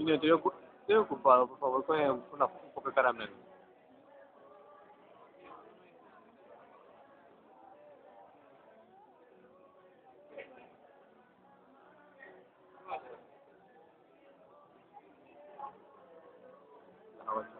Niño, estoy, ocu- estoy ocupado, por favor, con una, un poco de caramelo. Ah.